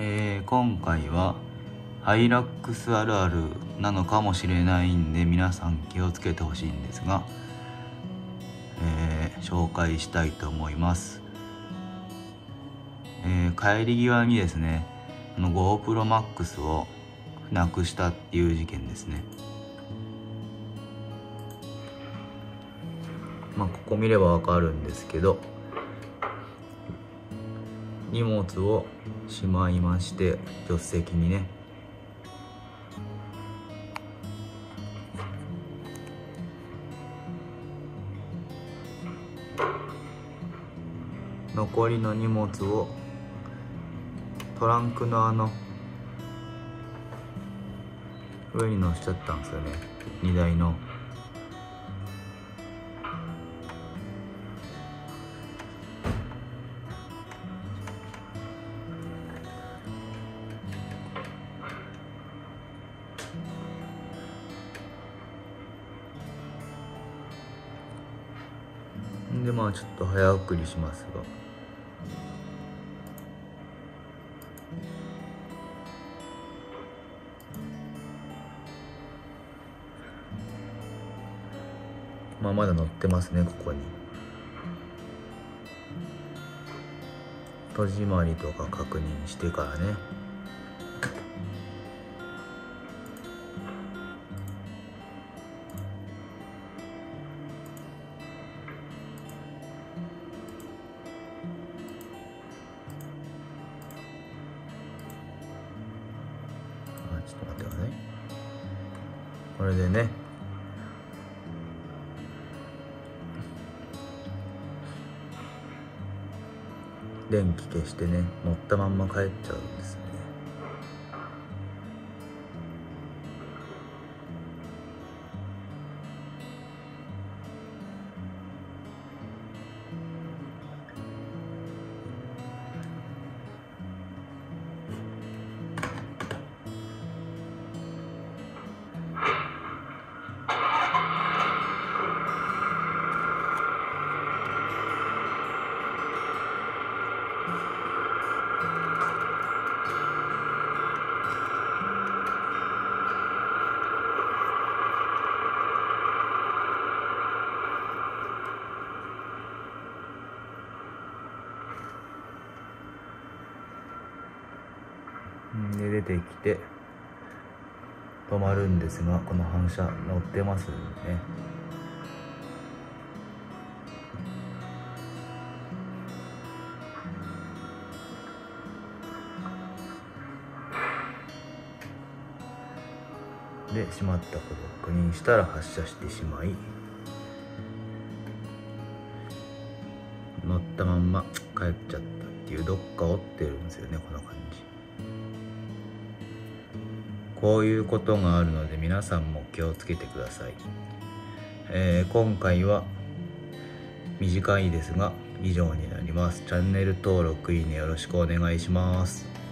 えー、今回はハイラックスあるあるなのかもしれないんで皆さん気をつけてほしいんですが、えー、紹介したいと思います、えー、帰り際にですねあの GoProMax をなくしたっていう事件ですね。まあここ見ればわかるんですけど荷物をしまいまして助手席にね残りの荷物をトランクのあの上に乗せちゃったんですよね荷台の。でまあちょっと早送りしますが。まあまだ乗ってますねここに。戸締まりとか確認してからね。ちょっと待ってくださいこれでね。電気消してね乗ったまんま帰っちゃうんですよ。で出てきて止まるんですがこの反射乗ってますね。で閉まったことを確認したら発射してしまい乗ったまんま帰っちゃったっていうどっか折ってるんですよねこの感じ。こういうことがあるので皆さんも気をつけてください、えー、今回は短いですが以上になります。チャンネル登録いいねよろしくお願いします。